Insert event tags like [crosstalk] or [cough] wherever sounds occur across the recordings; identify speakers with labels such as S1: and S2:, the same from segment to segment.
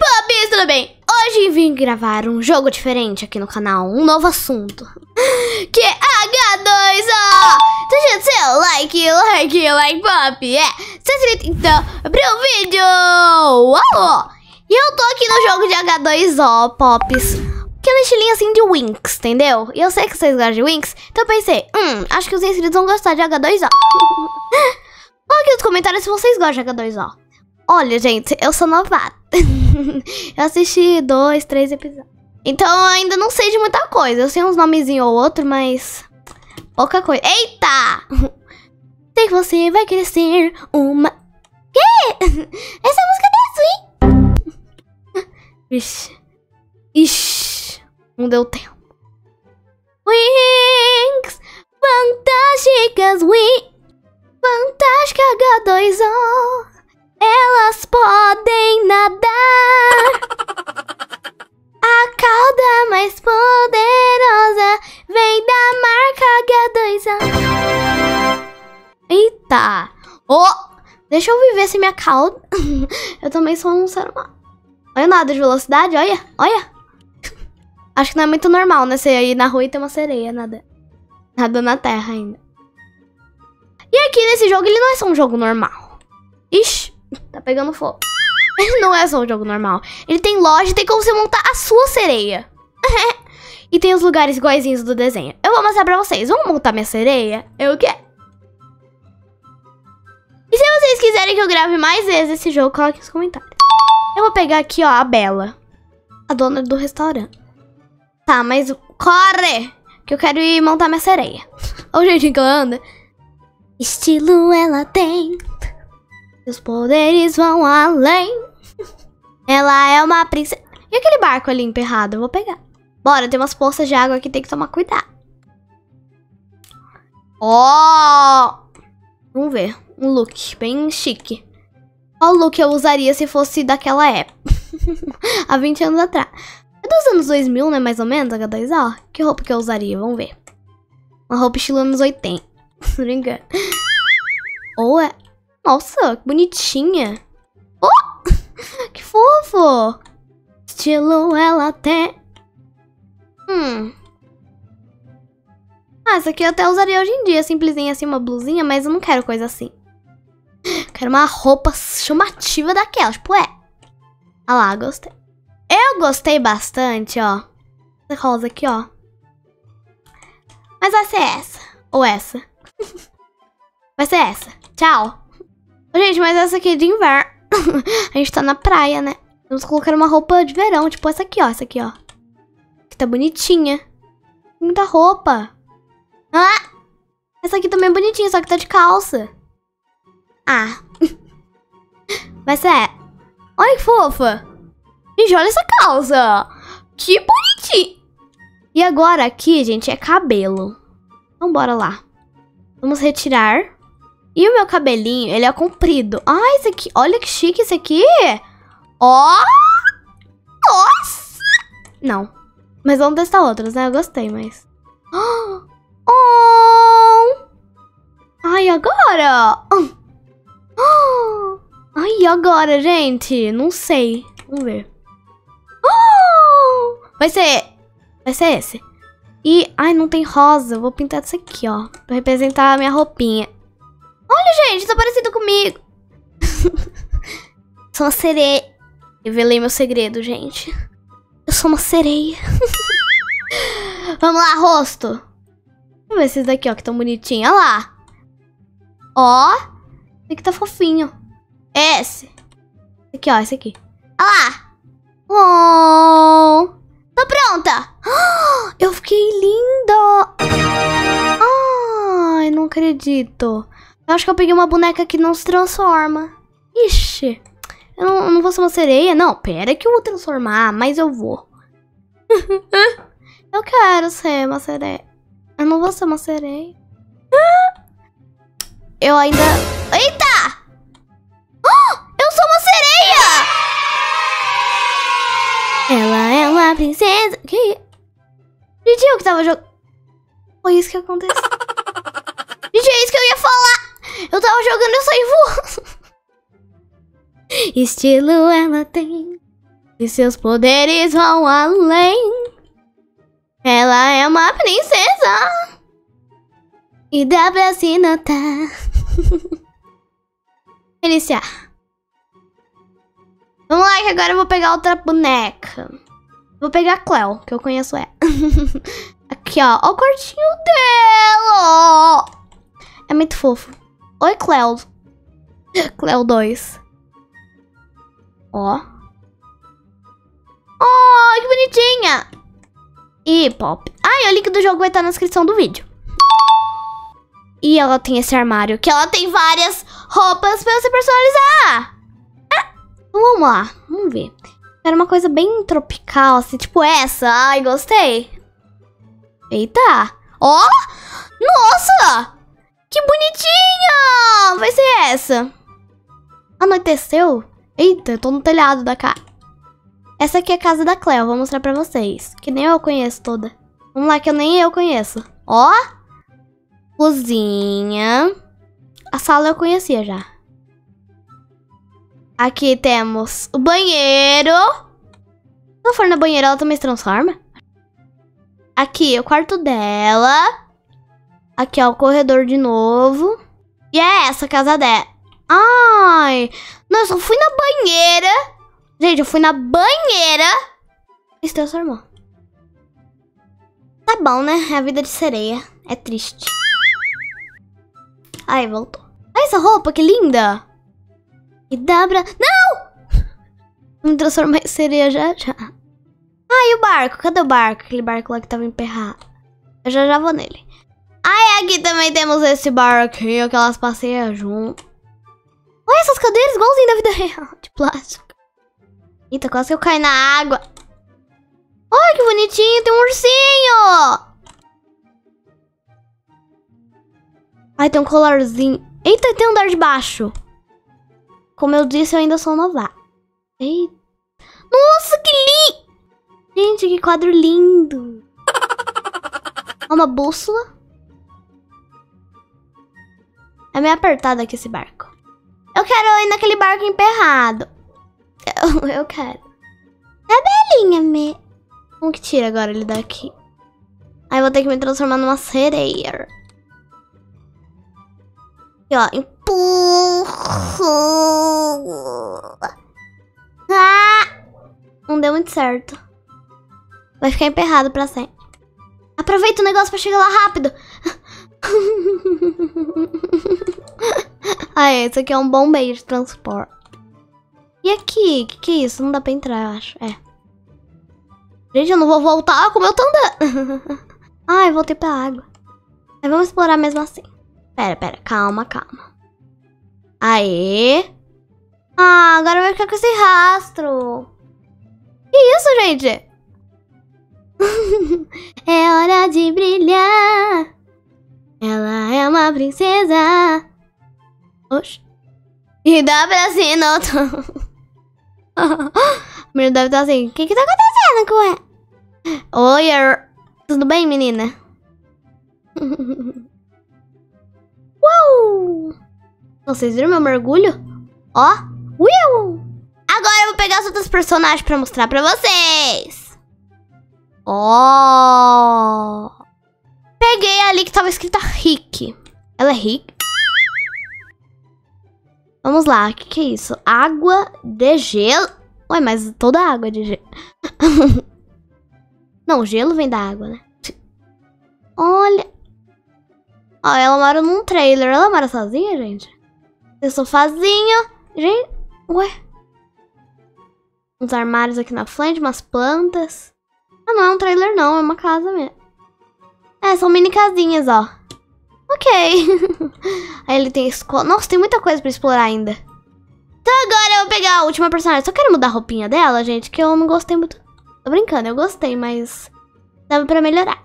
S1: Puppies, tudo bem? Hoje vim gravar um jogo diferente aqui no canal, um novo assunto, [laughs] que é H2O. Deixa seu like, like, like, pop, é. Se inscrita então pro vídeo. Uau! E eu tô aqui no jogo de H2O, Pops. Que é no estilinho assim de Winx, entendeu? E eu sei que vocês gostam de Winx, então eu pensei, hum, acho que os inscritos vão gostar de H2O. Fala aqui nos comentários se vocês gostam de H2O. Olha, gente, eu sou novata. [laughs] [laughs] eu assisti dois, três episódios. Então eu ainda não sei de muita coisa. Eu sei uns nomezinhos ou outro, mas. Pouca coisa. Eita! [laughs] Sei que você vai crescer uma. [laughs] Quê? Essa música é da Swing. Ixi. Ixi. Não deu tempo. Wings! Fantásticas Wings! Fantástica H2O! Elas podem nadar. A cauda mais poderosa vem da marca H2O. Eita! Oh! Deixa eu viver sem minha cauda. [laughs] eu também sou um ser humano. Olha nada de velocidade, olha, olha. Acho que não é muito normal, né? Você ir na rua e ter uma sereia nada. Nada na terra ainda. E aqui nesse jogo, ele não é só um jogo normal. Ixi, Tá pegando fogo. Ele não é só um jogo normal. Ele tem loja e tem como você montar a sua sereia. [laughs] e tem os lugares iguaizinhos do desenho. Eu vou mostrar pra vocês. Vamos montar minha sereia? Eu quero. E se vocês quiserem que eu grave mais vezes esse jogo, coloque nos comentários. Eu vou pegar aqui, ó, a Bela. A dona do restaurante. Tá, mas corre! Que eu quero ir montar minha sereia. [laughs] Olha o jeitinho que ela anda. Estilo ela tem. Seus poderes vão além. Ela é uma princesa. E aquele barco ali emperrado? Eu vou pegar. Bora, tem umas poças de água que tem que tomar cuidado. Ó! Oh! Vamos ver. Um look bem chique. Qual look eu usaria se fosse daquela época? [laughs] Há 20 anos atrás. É dos anos 2000, né? Mais ou menos, H2O. Que roupa que eu usaria? Vamos ver. Uma roupa estilo anos 80. [laughs] Brincando. Ou é... Nossa, que bonitinha. Oh! [laughs] que fofo. Estilo ela tem. Hum. Ah, essa aqui eu até usaria hoje em dia. Simplesinha assim, uma blusinha, mas eu não quero coisa assim. [gasps] Quero uma roupa chamativa daquela. Tipo, é. Ah lá, gostei. Eu gostei bastante, ó. Essa rosa aqui, ó. Mas vai ser essa. Ou essa. [laughs] vai ser essa. Tchau. Gente, mas essa aqui é de inverno. [coughs] a gente tá na praia, né? Vamos colocar uma roupa de verão, tipo essa aqui, ó. Essa aqui, ó. Que tá bonitinha. Muita roupa. Ah! Essa aqui também é bonitinha, só que tá de calça. Ah. [laughs] Vai ser... Olha que fofa. Gente, olha essa calça. Que bonitinha. E agora aqui, gente, é cabelo. Então bora lá. Vamos retirar e o meu cabelinho, ele é comprido. Ah, esse aqui, olha que chique esse aqui. Ó! Oh, nossa! Não. Mas vamos testar outros, né? Eu gostei, mas... [gasps] Oh! Ai, agora? [gasps] Ai, agora, gente? Não sei. Vamos ver. Oh! [gasps] Vai ser... Vai ser esse. E... Ai, não tem rosa. Vou pintar isso aqui, ó. Pra representar a minha roupinha. Gente, tá parecido comigo. [laughs] sou uma sereia. Revelei meu segredo, gente. Eu sou uma sereia. [laughs] Vamos lá, rosto. Vamos ver esses daqui, ó, que tão bonitinhos. Olha lá. Ó. Esse aqui tá fofinho. Esse. Esse aqui, ó, esse aqui. Olha lá. Oh. Tô pronta. [gasps] Eu fiquei linda. Ai, não acredito. Eu acho que eu peguei uma boneca que não se transforma. Ixi. Eu não, eu não vou ser uma sereia? Não, pera que eu vou transformar, mas eu vou. [laughs] eu quero ser uma sereia. Eu não vou ser uma sereia. [gasps] Eu ainda... Eita! eu sou uma sereia! Ela é uma princesa... Que... Gente, eu que tava jogando... Foi isso que aconteceu. Eu tava jogando e saí voando. [laughs] Estilo ela tem. E seus poderes vão além. Ela é uma princesa. E dá pra se notar. [laughs] Iniciar. Vamos lá, que agora eu vou pegar outra boneca. Vou pegar a Cleo, que eu conheço ela. [laughs] Aqui, ó. Ó o quartinho dela. É muito fofo. Oi, Cleo. Cleo 2. Ó. Oh, que bonitinha. E pop. Ah, o link do jogo vai estar na descrição do vídeo. E ela tem esse armário, que ela tem várias roupas pra você personalizar. Ah, então vamos lá, vamos ver. Era uma coisa bem tropical, assim, tipo essa. Ai, gostei. Eita. Ó! Oh, nossa! Que bonitinha! Vai ser essa. Anoiteceu? Eita, eu tô no telhado da casa. Essa aqui é a casa da Cleo, vou mostrar pra vocês. Que nem eu conheço toda. Vamos lá, que nem eu conheço. Ó. Cozinha. A sala eu conhecia já. Aqui temos o banheiro. Se eu for na banheira, ela também se transforma? Aqui, o quarto dela. Aqui, ó, o corredor de novo. E é essa a casa dela. Ai, nossa, eu fui na banheira. Gente, eu fui na banheira e se transformou. Tá bom, né? É a vida de sereia. É triste. Aí, voltou. Olha essa roupa, que linda. E dá pra... Não! [laughs] Me transformar em sereia já, já. Ah, e o barco? Cadê o barco? Aquele barco lá que tava emperrado. Eu já já vou nele. E aqui também temos esse barquinho que elas passeiam junto. Olha essas cadeiras igualzinho da vida real, [laughs] de plástico. Eita, quase que eu caí na água. Olha que bonitinho, tem um ursinho. Ai, tem um colarzinho. Eita, tem um andar de baixo. Como eu disse, eu ainda sou novato. Eita. Nossa, que lindo. Gente, que quadro lindo. [laughs] Uma bússola. É meio apertado aqui esse barco. Eu quero ir naquele barco emperrado. Eu, [laughs] eu quero. É belinha, me. Como que tira agora ele daqui? Aí vou ter que me transformar numa sereia. E ó, empurro. Ah! Não deu muito certo. Vai ficar emperrado pra sempre. Aproveita o negócio pra chegar lá rápido. [laughs] ah, esse aqui é um bom meio de transporte. E aqui? O que, que é isso? Não dá pra entrar, eu acho. É. Gente, eu não vou voltar como eu tô andando. [laughs] Ai, voltei pra água. Mas vamos explorar mesmo assim. Pera, pera. Calma, calma. Aê. Ah, agora vai ficar com esse rastro. Que isso, gente? [laughs] é hora de brilhar. Ela é uma princesa. Oxe. E dá pra se notar. [laughs] o menino deve estar assim, o que que tá acontecendo com ela? Oi, er... tudo bem, menina? [laughs] Uau! Vocês viram meu mergulho? Ó, uiu! Agora eu vou pegar os outros personagens pra mostrar pra vocês. Ó! Peguei ali que tava escrita Rick. Ela é Rick? Vamos lá, o que, que é isso? Água de gelo. Ué, mas toda água é de gelo. [laughs] Não, gelo vem da água, né? Olha. Ó, ela mora num trailer. Ela mora sozinha, gente? Tem sofazinho. Gente, ué. Uns armários aqui na frente, umas plantas. Ah, não é um trailer não, é uma casa mesmo. É, são mini casinhas, ó. Ok. [laughs] Aí ele tem escola. Nossa, tem muita coisa pra explorar ainda. Então agora eu vou pegar a última personagem. Só quero mudar a roupinha dela, gente, que eu não gostei muito. Tô brincando, eu gostei, mas dava pra melhorar.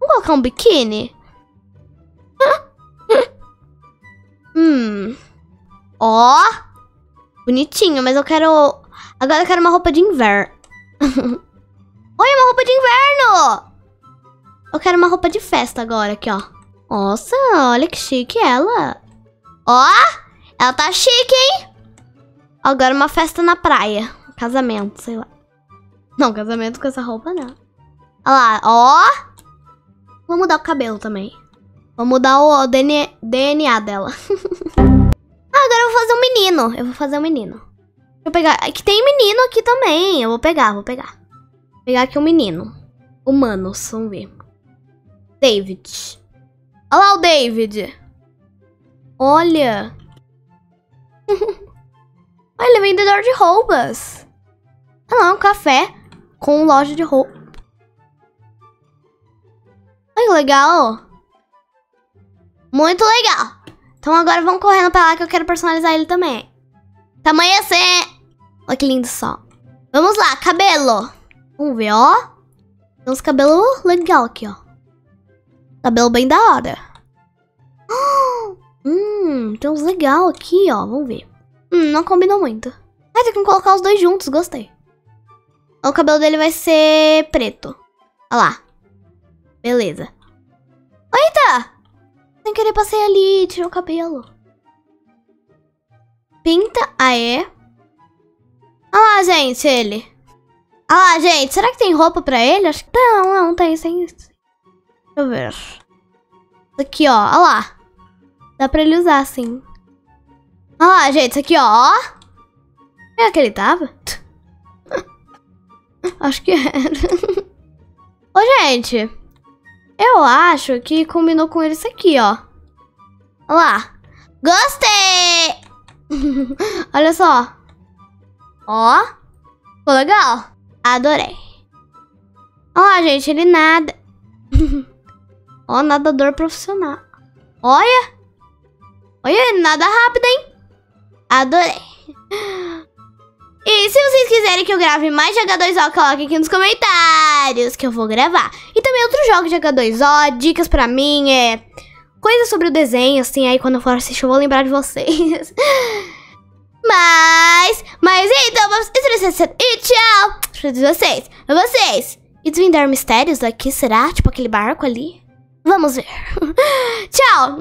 S1: Vamos colocar um biquíni? [laughs] hum. Ó. Bonitinho, mas eu quero... Agora eu quero uma roupa de inverno. [laughs] Olha, uma roupa de inverno! Eu quero uma roupa de festa agora, aqui, ó. Nossa, olha que chique ela. Ó, ela tá chique, hein? Agora uma festa na praia. Casamento, sei lá. Não, casamento com essa roupa não. Olha lá, ó. Vou mudar o cabelo também. Vou mudar o DNA, dela. [laughs] ah, agora eu vou fazer um menino. Eu vou fazer um menino. Deixa eu pegar. Aqui tem menino aqui também. Eu vou pegar, vou pegar. Vou pegar aqui um menino. Humanos, vamos ver. David. Olha lá o David. Olha. [laughs] Olha, ele é vendedor de roupas. Ah, não, um café com loja de roupa. Que legal. Muito legal. Então agora vamos correndo pra lá que eu quero personalizar ele também. Tá amanhecer. Olha que lindo só. Vamos lá, cabelo. Vamos ver, ó. Tem uns cabelos legal aqui, ó. Cabelo bem da hora. [gasps] Hum, tem uns legal aqui, ó. Vamos ver. Hum, não combina muito. Ah, tem que colocar os dois juntos, gostei. O cabelo dele vai ser preto. Olha lá. Beleza. Eita! Sem querer passei ali, tirou o cabelo. Pinta. Aê. Olha lá, gente, ele. Olha lá, gente. Será que tem roupa pra ele? Acho que não, não tem. Sem... Deixa eu ver. Aqui, ó. Olha lá. Dá pra ele usar, sim. Olha lá, gente. Isso aqui, ó. É que ele tava? [laughs] Acho que era. [laughs] Ô, gente. Eu acho que combinou com ele isso aqui, ó. Olha lá. Gostei! [laughs] Olha só. Ó. Ficou legal? Adorei. Olha lá, gente. Ele nada. Ó, nadador profissional. Olha. Olha, nada rápido, hein? Adorei. E se vocês quiserem que eu grave mais de H2O, coloque aqui nos comentários que eu vou gravar. E também outros jogos de H2O, dicas pra mim, é... Coisas sobre o desenho, assim, aí quando eu for assistir eu vou lembrar de vocês. [laughs] mas... Mas então, vamos... E tchau! Pra vocês. Pra vocês. E desvendar mistérios aqui, será? Tipo aquele barco ali? Vamos ver. [laughs] tchau!